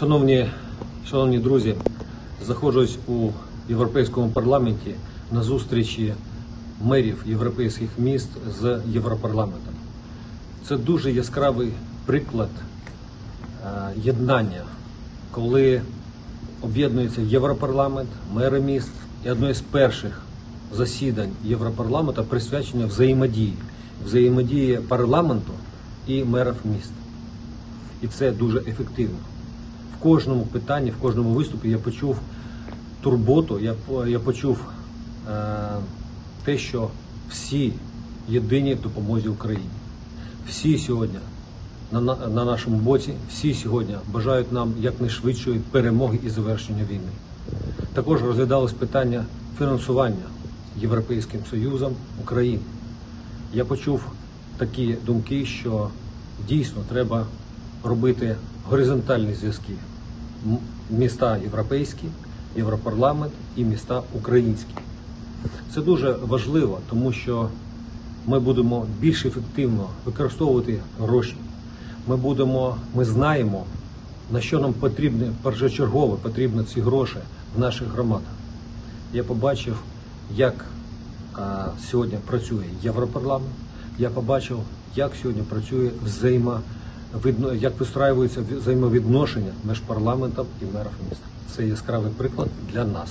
Шановні, шановні друзі, знаходжусь у Європейському парламенті на зустрічі мерів європейських міст з Європарламентом. Це дуже яскравий приклад е, єднання, коли об'єднується Європарламент, мери міст і одне з перших засідань Європарламенту присвячення взаємодії, взаємодії парламенту і мерів міст. І це дуже ефективно. В кожному питанні, в кожному виступі я почув турботу, я, я почув е, те, що всі єдині в допомозі Україні. Всі сьогодні на, на, на нашому боці, всі сьогодні бажають нам якнайшвидшої перемоги і завершення війни. Також розглядалось питання фінансування Європейським Союзом України. Я почув такі думки, що дійсно треба робити горизонтальні зв'язки. Міста європейські, Європарламент і міста українські. Це дуже важливо, тому що ми будемо більш ефективно використовувати гроші. Ми будемо, ми знаємо, на що нам потрібні першочергово потрібні ці гроші в наших громадах. Я побачив, як а, сьогодні працює Європарламент. Я побачив, як сьогодні працює взаємовідно, як вистраюються взаємовідношення між парламентом і мером міста. Це яскравий приклад для нас.